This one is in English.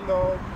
grabando